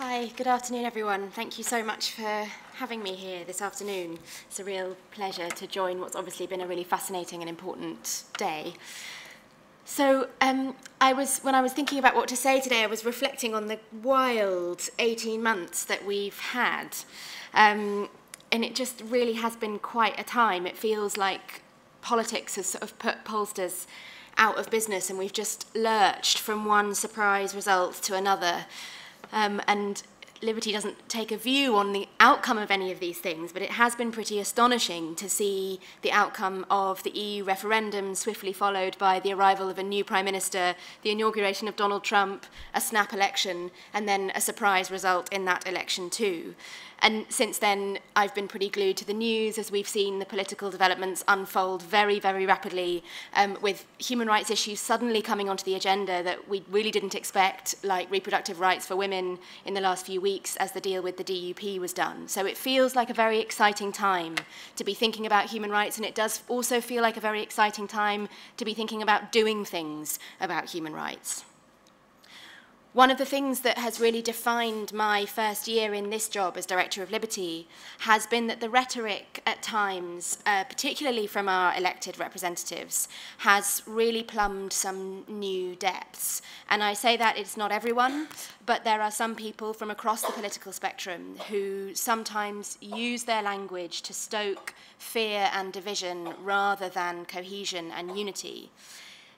Hi, good afternoon, everyone. Thank you so much for having me here this afternoon. It's a real pleasure to join what's obviously been a really fascinating and important day. So, um, I was when I was thinking about what to say today, I was reflecting on the wild 18 months that we've had, um, and it just really has been quite a time. It feels like politics has sort of put pollsters out of business, and we've just lurched from one surprise result to another. Um, and Liberty doesn't take a view on the outcome of any of these things, but it has been pretty astonishing to see the outcome of the EU referendum swiftly followed by the arrival of a new Prime Minister, the inauguration of Donald Trump, a snap election, and then a surprise result in that election too. And since then, I've been pretty glued to the news as we've seen the political developments unfold very, very rapidly, um, with human rights issues suddenly coming onto the agenda that we really didn't expect, like reproductive rights for women in the last few weeks weeks as the deal with the DUP was done. So it feels like a very exciting time to be thinking about human rights, and it does also feel like a very exciting time to be thinking about doing things about human rights. One of the things that has really defined my first year in this job as Director of Liberty has been that the rhetoric at times, uh, particularly from our elected representatives, has really plumbed some new depths. And I say that it's not everyone, but there are some people from across the political spectrum who sometimes use their language to stoke fear and division rather than cohesion and unity.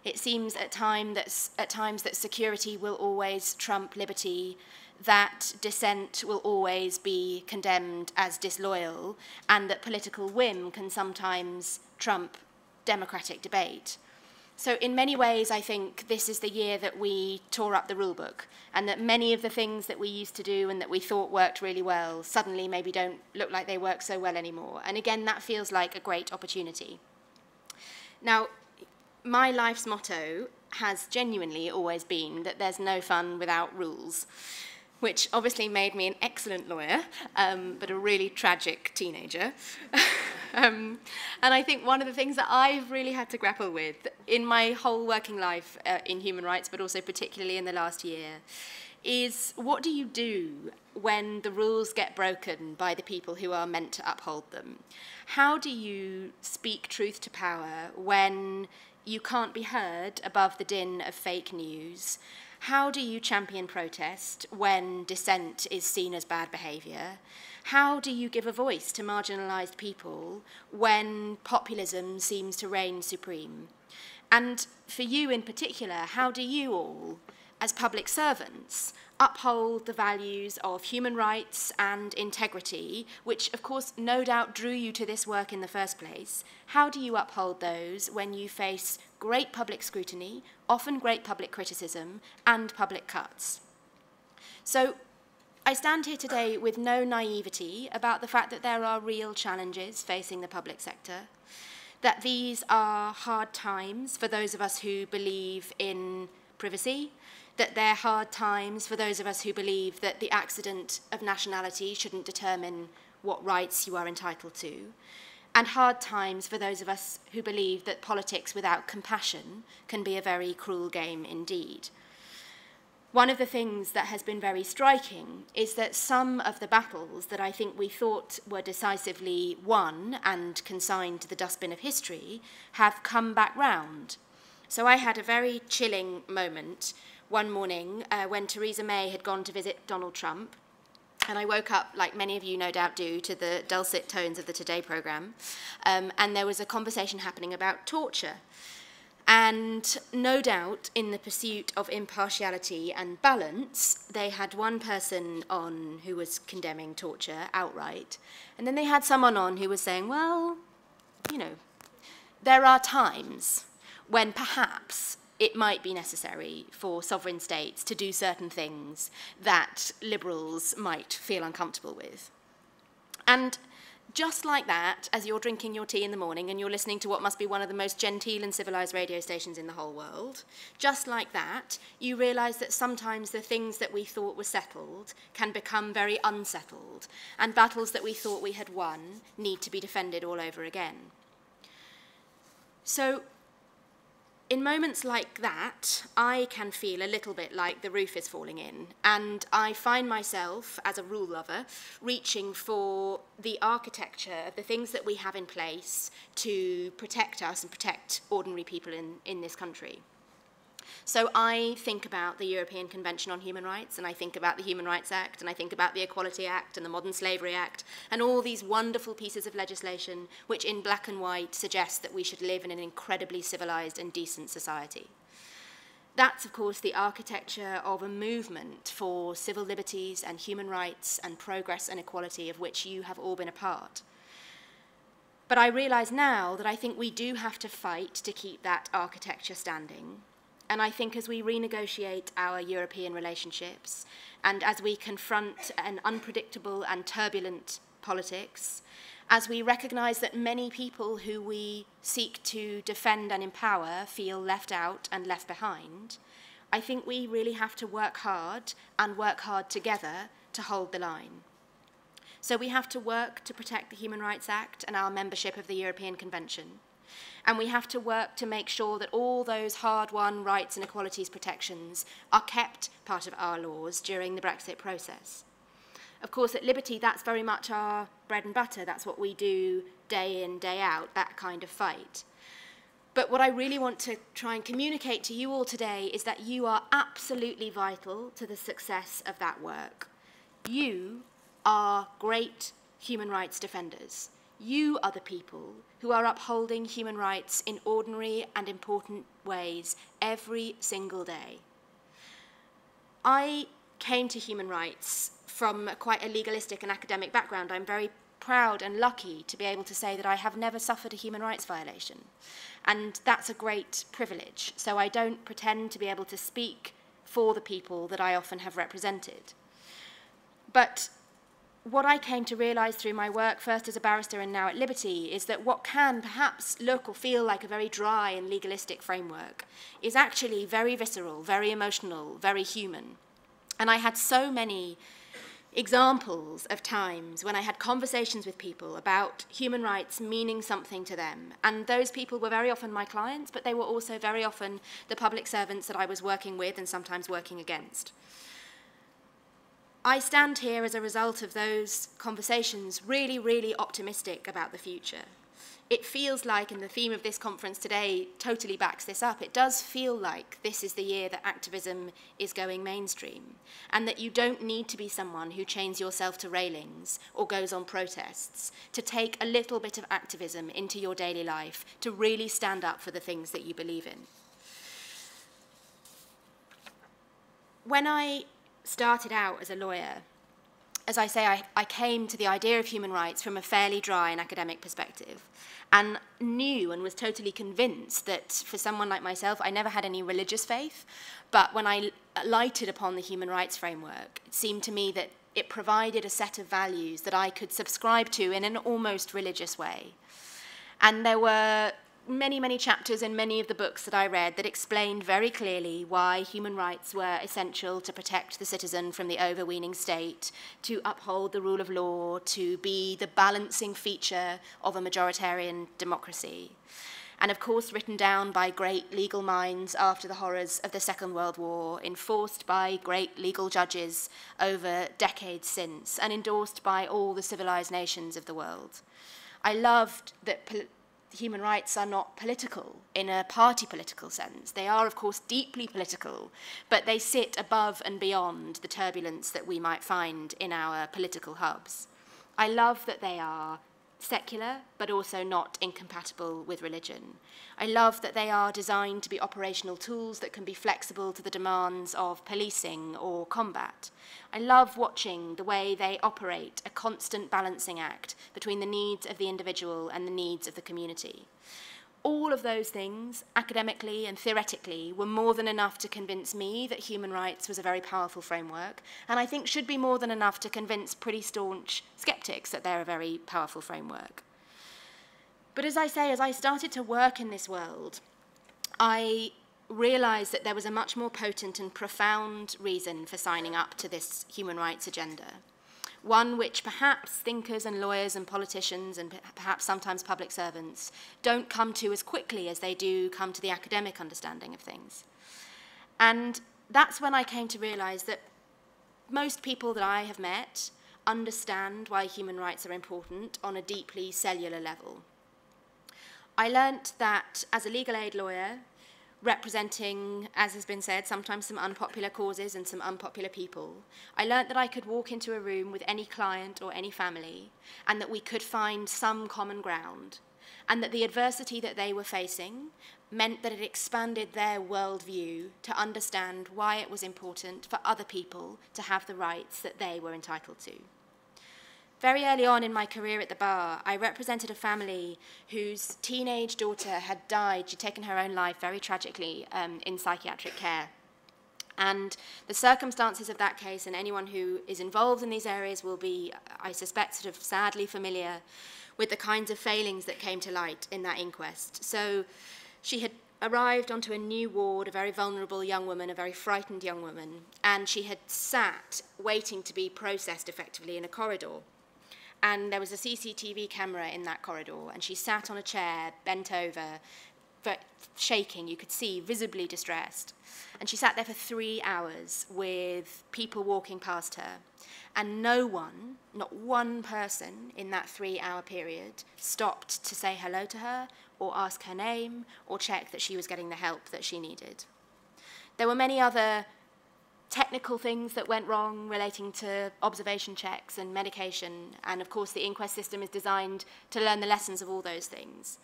It seems at, time that, at times that security will always trump liberty, that dissent will always be condemned as disloyal, and that political whim can sometimes trump democratic debate. So in many ways, I think this is the year that we tore up the rulebook, and that many of the things that we used to do and that we thought worked really well suddenly maybe don't look like they work so well anymore. And again, that feels like a great opportunity. Now, my life's motto has genuinely always been that there's no fun without rules, which obviously made me an excellent lawyer, um, but a really tragic teenager. um, and I think one of the things that I've really had to grapple with in my whole working life uh, in human rights, but also particularly in the last year, is what do you do when the rules get broken by the people who are meant to uphold them? How do you speak truth to power when you can't be heard above the din of fake news. How do you champion protest when dissent is seen as bad behaviour? How do you give a voice to marginalised people when populism seems to reign supreme? And for you in particular, how do you all, as public servants, uphold the values of human rights and integrity, which of course no doubt drew you to this work in the first place, how do you uphold those when you face great public scrutiny, often great public criticism, and public cuts? So I stand here today with no naivety about the fact that there are real challenges facing the public sector, that these are hard times for those of us who believe in privacy, that they're hard times for those of us who believe that the accident of nationality shouldn't determine what rights you are entitled to, and hard times for those of us who believe that politics without compassion can be a very cruel game indeed. One of the things that has been very striking is that some of the battles that I think we thought were decisively won and consigned to the dustbin of history have come back round. So I had a very chilling moment one morning uh, when Theresa May had gone to visit Donald Trump. And I woke up, like many of you no doubt do, to the dulcet tones of the Today programme. Um, and there was a conversation happening about torture. And no doubt, in the pursuit of impartiality and balance, they had one person on who was condemning torture outright. And then they had someone on who was saying, well, you know, there are times when perhaps it might be necessary for sovereign states to do certain things that liberals might feel uncomfortable with. And just like that, as you're drinking your tea in the morning and you're listening to what must be one of the most genteel and civilized radio stations in the whole world, just like that, you realize that sometimes the things that we thought were settled can become very unsettled, and battles that we thought we had won need to be defended all over again. So in moments like that, I can feel a little bit like the roof is falling in, and I find myself, as a rule lover, reaching for the architecture the things that we have in place to protect us and protect ordinary people in, in this country. So I think about the European Convention on Human Rights, and I think about the Human Rights Act, and I think about the Equality Act and the Modern Slavery Act, and all these wonderful pieces of legislation which in black and white suggest that we should live in an incredibly civilized and decent society. That's, of course, the architecture of a movement for civil liberties and human rights and progress and equality of which you have all been a part. But I realize now that I think we do have to fight to keep that architecture standing. And I think as we renegotiate our European relationships and as we confront an unpredictable and turbulent politics, as we recognize that many people who we seek to defend and empower feel left out and left behind, I think we really have to work hard and work hard together to hold the line. So we have to work to protect the Human Rights Act and our membership of the European Convention. And we have to work to make sure that all those hard-won rights and equalities protections are kept part of our laws during the Brexit process. Of course, at Liberty, that's very much our bread and butter. That's what we do day in, day out, that kind of fight. But what I really want to try and communicate to you all today is that you are absolutely vital to the success of that work. You are great human rights defenders. You are the people who are upholding human rights in ordinary and important ways every single day. I came to human rights from quite a legalistic and academic background. I'm very proud and lucky to be able to say that I have never suffered a human rights violation. And that's a great privilege. So I don't pretend to be able to speak for the people that I often have represented. But what I came to realize through my work, first as a barrister and now at Liberty, is that what can perhaps look or feel like a very dry and legalistic framework is actually very visceral, very emotional, very human. And I had so many examples of times when I had conversations with people about human rights meaning something to them. And those people were very often my clients, but they were also very often the public servants that I was working with and sometimes working against. I stand here as a result of those conversations really, really optimistic about the future. It feels like, and the theme of this conference today totally backs this up, it does feel like this is the year that activism is going mainstream, and that you don't need to be someone who chains yourself to railings or goes on protests to take a little bit of activism into your daily life to really stand up for the things that you believe in. When I started out as a lawyer, as I say, I, I came to the idea of human rights from a fairly dry and academic perspective and knew and was totally convinced that for someone like myself, I never had any religious faith, but when I lighted upon the human rights framework, it seemed to me that it provided a set of values that I could subscribe to in an almost religious way. And there were many, many chapters in many of the books that I read that explained very clearly why human rights were essential to protect the citizen from the overweening state, to uphold the rule of law, to be the balancing feature of a majoritarian democracy. And of course, written down by great legal minds after the horrors of the Second World War, enforced by great legal judges over decades since, and endorsed by all the civilized nations of the world. I loved that human rights are not political in a party political sense. They are, of course, deeply political, but they sit above and beyond the turbulence that we might find in our political hubs. I love that they are secular, but also not incompatible with religion. I love that they are designed to be operational tools that can be flexible to the demands of policing or combat. I love watching the way they operate a constant balancing act between the needs of the individual and the needs of the community. All of those things, academically and theoretically, were more than enough to convince me that human rights was a very powerful framework, and I think should be more than enough to convince pretty staunch skeptics that they're a very powerful framework. But as I say, as I started to work in this world, I realized that there was a much more potent and profound reason for signing up to this human rights agenda, one which perhaps thinkers and lawyers and politicians and perhaps sometimes public servants don't come to as quickly as they do come to the academic understanding of things. And that's when I came to realize that most people that I have met understand why human rights are important on a deeply cellular level. I learnt that as a legal aid lawyer, representing, as has been said, sometimes some unpopular causes and some unpopular people, I learnt that I could walk into a room with any client or any family and that we could find some common ground, and that the adversity that they were facing meant that it expanded their worldview to understand why it was important for other people to have the rights that they were entitled to. Very early on in my career at the bar, I represented a family whose teenage daughter had died. She'd taken her own life very tragically um, in psychiatric care. And the circumstances of that case, and anyone who is involved in these areas will be, I suspect, sort of sadly familiar with the kinds of failings that came to light in that inquest. So she had arrived onto a new ward, a very vulnerable young woman, a very frightened young woman, and she had sat waiting to be processed effectively in a corridor and there was a CCTV camera in that corridor, and she sat on a chair, bent over, shaking, you could see, visibly distressed. And she sat there for three hours with people walking past her. And no one, not one person in that three hour period, stopped to say hello to her or ask her name or check that she was getting the help that she needed. There were many other technical things that went wrong relating to observation checks and medication. And of course, the inquest system is designed to learn the lessons of all those things.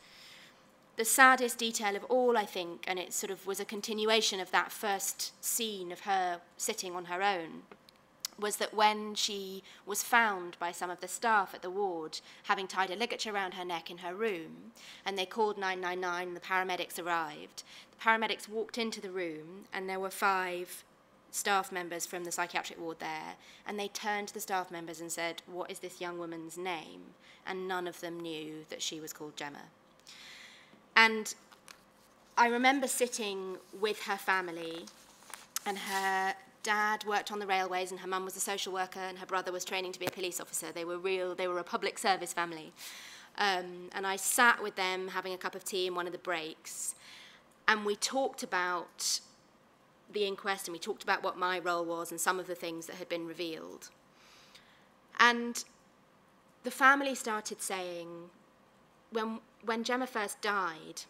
The saddest detail of all, I think, and it sort of was a continuation of that first scene of her sitting on her own, was that when she was found by some of the staff at the ward having tied a ligature around her neck in her room, and they called 999, the paramedics arrived, the paramedics walked into the room, and there were five staff members from the psychiatric ward there, and they turned to the staff members and said, What is this young woman's name? And none of them knew that she was called Gemma. And I remember sitting with her family, and her dad worked on the railways, and her mum was a social worker, and her brother was training to be a police officer. They were real, they were a public service family. Um, and I sat with them having a cup of tea in one of the breaks, and we talked about the inquest and we talked about what my role was and some of the things that had been revealed. And the family started saying, when, when Gemma first died,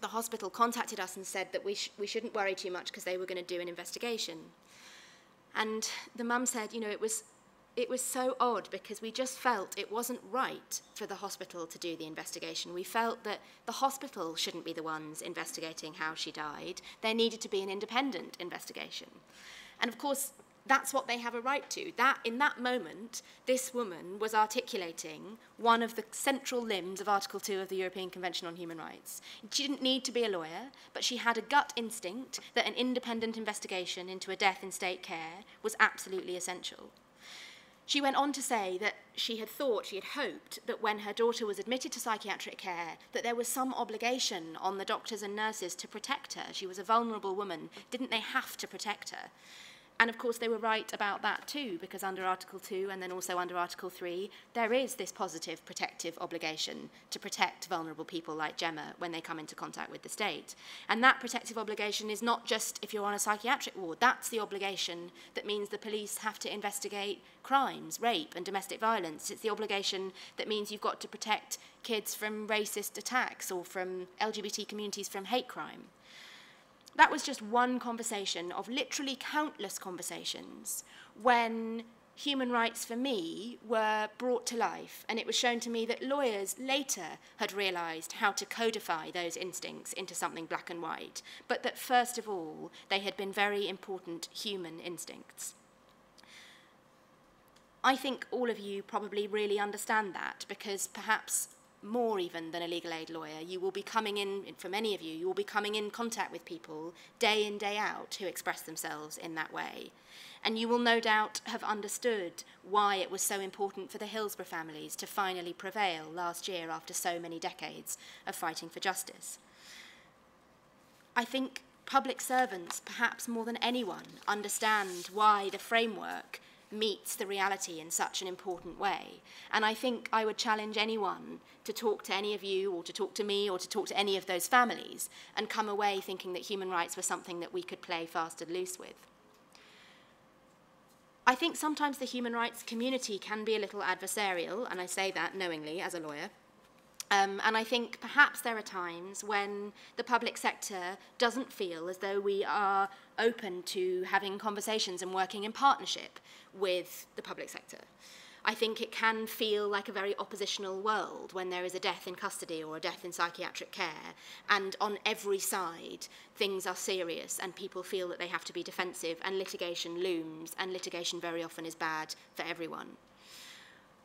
the hospital contacted us and said that we, sh- we shouldn't worry too much because they were going to do an investigation. And the mum said, you know, it was it was so odd because we just felt it wasn't right for the hospital to do the investigation. We felt that the hospital shouldn't be the ones investigating how she died. There needed to be an independent investigation. And of course, that's what they have a right to. That in that moment, this woman was articulating one of the central limbs of Article 2 of the European Convention on Human Rights. She didn't need to be a lawyer, but she had a gut instinct that an independent investigation into a death in state care was absolutely essential. She went on to say that she had thought, she had hoped, that when her daughter was admitted to psychiatric care, that there was some obligation on the doctors and nurses to protect her. She was a vulnerable woman. Didn't they have to protect her? And of course, they were right about that too, because under Article 2 and then also under Article 3, there is this positive protective obligation to protect vulnerable people like Gemma when they come into contact with the state. And that protective obligation is not just if you're on a psychiatric ward, that's the obligation that means the police have to investigate crimes, rape, and domestic violence. It's the obligation that means you've got to protect kids from racist attacks or from LGBT communities from hate crime. That was just one conversation of literally countless conversations when human rights for me were brought to life, and it was shown to me that lawyers later had realized how to codify those instincts into something black and white, but that first of all, they had been very important human instincts. I think all of you probably really understand that because perhaps more even than a legal aid lawyer. You will be coming in, for many of you, you will be coming in contact with people day in, day out who express themselves in that way. And you will no doubt have understood why it was so important for the Hillsborough families to finally prevail last year after so many decades of fighting for justice. I think public servants, perhaps more than anyone, understand why the framework meets the reality in such an important way. And I think I would challenge anyone to talk to any of you, or to talk to me, or to talk to any of those families, and come away thinking that human rights were something that we could play fast and loose with. I think sometimes the human rights community can be a little adversarial, and I say that knowingly as a lawyer. Um, and I think perhaps there are times when the public sector doesn't feel as though we are open to having conversations and working in partnership with the public sector. I think it can feel like a very oppositional world when there is a death in custody or a death in psychiatric care, and on every side, things are serious and people feel that they have to be defensive, and litigation looms, and litigation very often is bad for everyone.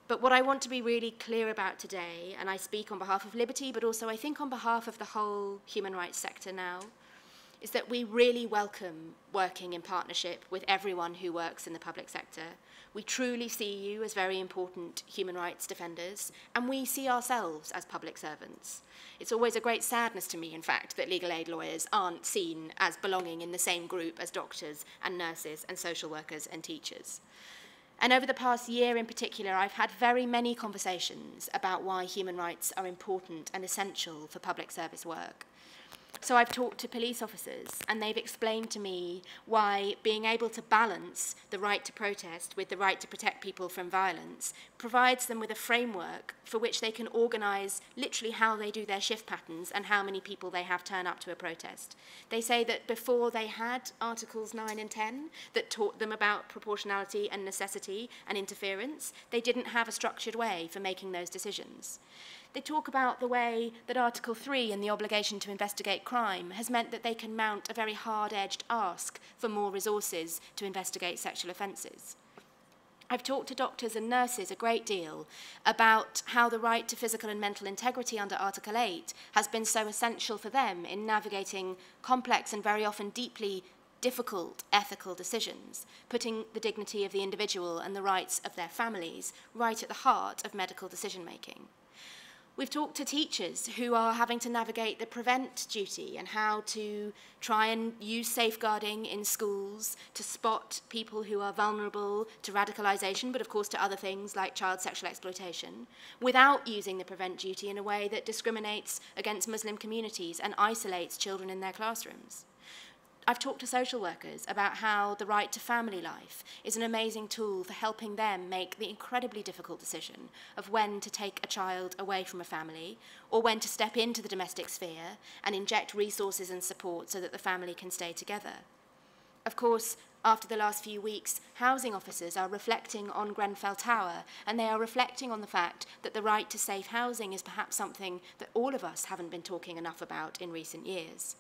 But what I want to be really clear about today, and I speak on behalf of Liberty, but also I think on behalf of the whole human rights sector now, is that we really welcome working in partnership with everyone who works in the public sector. We truly see you as very important human rights defenders, and we see ourselves as public servants. It's always a great sadness to me, in fact, that legal aid lawyers aren't seen as belonging in the same group as doctors and nurses and social workers and teachers. And over the past year in particular, I've had very many conversations about why human rights are important and essential for public service work. So I've talked to police officers and they've explained to me why being able to balance the right to protest with the right to protect people from violence provides them with a framework for which they can organise literally how they do their shift patterns and how many people they have turn up to a protest. They say that before they had Articles 9 and 10 that taught them about proportionality and necessity and interference, they didn't have a structured way for making those decisions. They talk about the way that Article 3 and the obligation to investigate crime has meant that they can mount a very hard-edged ask for more resources to investigate sexual offences. I've talked to doctors and nurses a great deal about how the right to physical and mental integrity under Article 8 has been so essential for them in navigating complex and very often deeply difficult ethical decisions, putting the dignity of the individual and the rights of their families right at the heart of medical decision making. We've talked to teachers who are having to navigate the prevent duty and how to try and use safeguarding in schools to spot people who are vulnerable to radicalisation, but of course to other things like child sexual exploitation, without using the prevent duty in a way that discriminates against Muslim communities and isolates children in their classrooms. I've talked to social workers about how the right to family life is an amazing tool for helping them make the incredibly difficult decision of when to take a child away from a family or when to step into the domestic sphere and inject resources and support so that the family can stay together. Of course, after the last few weeks, housing officers are reflecting on Grenfell Tower and they are reflecting on the fact that the right to safe housing is perhaps something that all of us haven't been talking enough about in recent years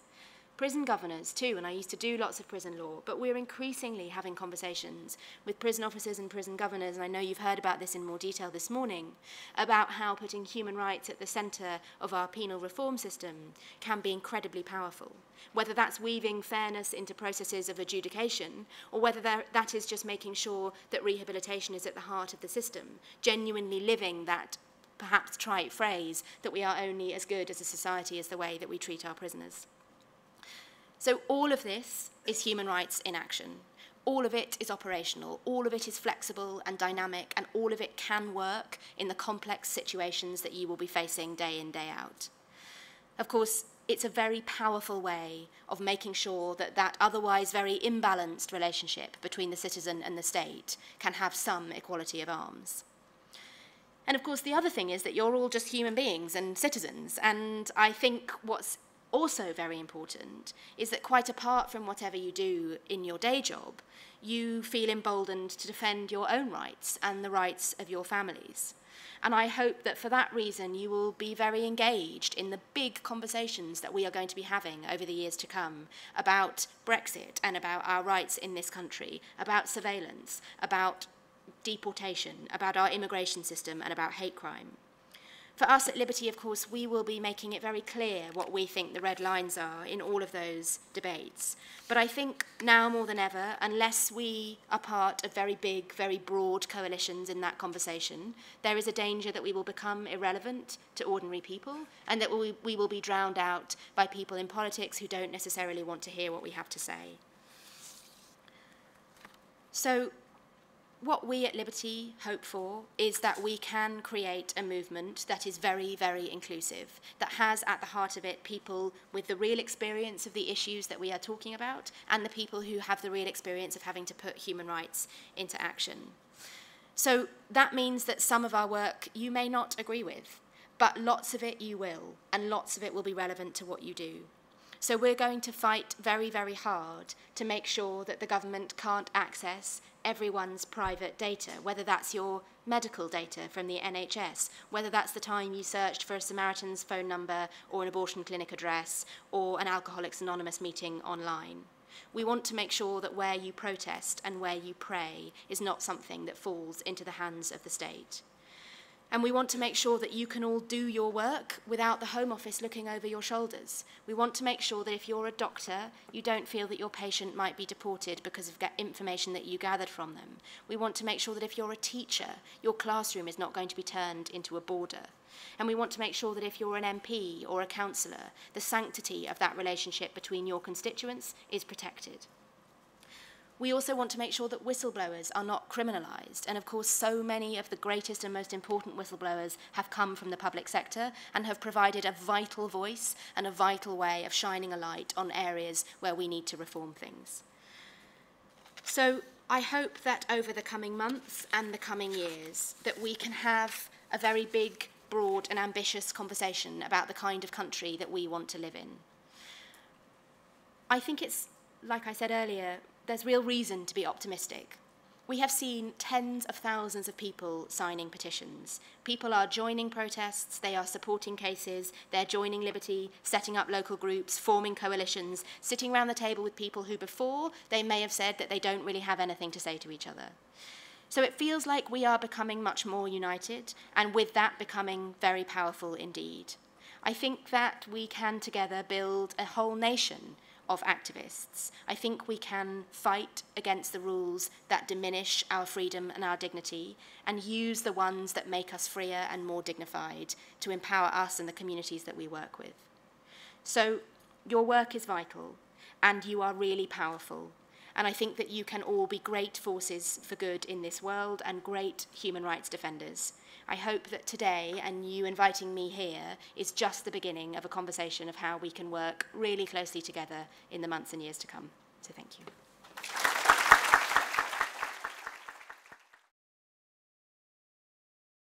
prison governors too, and I used to do lots of prison law, but we're increasingly having conversations with prison officers and prison governors, and I know you've heard about this in more detail this morning, about how putting human rights at the centre of our penal reform system can be incredibly powerful. Whether that's weaving fairness into processes of adjudication, or whether that is just making sure that rehabilitation is at the heart of the system, genuinely living that perhaps trite phrase that we are only as good as a society as the way that we treat our prisoners. So all of this is human rights in action. All of it is operational, all of it is flexible and dynamic, and all of it can work in the complex situations that you will be facing day in, day out. Of course, it's a very powerful way of making sure that that otherwise very imbalanced relationship between the citizen and the state can have some equality of arms. And of course, the other thing is that you're all just human beings and citizens. And I think what's also very important is that quite apart from whatever you do in your day job, you feel emboldened to defend your own rights and the rights of your families. And I hope that for that reason you will be very engaged in the big conversations that we are going to be having over the years to come about Brexit and about our rights in this country, about surveillance, about deportation, about our immigration system, and about hate crime. For us at Liberty, of course, we will be making it very clear what we think the red lines are in all of those debates. But I think now more than ever, unless we are part of very big, very broad coalitions in that conversation, there is a danger that we will become irrelevant to ordinary people and that we, will be drowned out by people in politics who don't necessarily want to hear what we have to say. So what we at Liberty hope for is that we can create a movement that is very, very inclusive, that has at the heart of it people with the real experience of the issues that we are talking about and the people who have the real experience of having to put human rights into action. So that means that some of our work you may not agree with, but lots of it you will, and lots of it will be relevant to what you do. So we're going to fight very, very hard to make sure that the government can't access everyone's private data, whether that's your medical data from the NHS, whether that's the time you searched for a Samaritans phone number or an abortion clinic address or an Alcoholics Anonymous meeting online. We want to make sure that where you protest and where you pray is not something that falls into the hands of the state. And we want to make sure that you can all do your work without the Home Office looking over your shoulders. We want to make sure that if you're a doctor, you don't feel that your patient might be deported because of information that you gathered from them. We want to make sure that if you're a teacher, your classroom is not going to be turned into a border. And we want to make sure that if you're an MP or a councillor, the sanctity of that relationship between your constituents is protected. We also want to make sure that whistleblowers are not criminalised. And of course, so many of the greatest and most important whistleblowers have come from the public sector and have provided a vital voice and a vital way of shining a light on areas where we need to reform things. So I hope that over the coming months and the coming years that we can have a very big, broad and ambitious conversation about the kind of country that we want to live in. I think it's, like I said earlier, there's real reason to be optimistic. We have seen tens of thousands of people signing petitions. People are joining protests, they are supporting cases, they're joining Liberty, setting up local groups, forming coalitions, sitting around the table with people who before they may have said that they don't really have anything to say to each other. So it feels like we are becoming much more united, and with that becoming very powerful indeed. I think that we can together build a whole nation of activists. I think we can fight against the rules that diminish our freedom and our dignity and use the ones that make us freer and more dignified to empower us and the communities that we work with. So your work is vital and you are really powerful. And I think that you can all be great forces for good in this world and great human rights defenders. I hope that today and you inviting me here is just the beginning of a conversation of how we can work really closely together in the months and years to come. So thank you.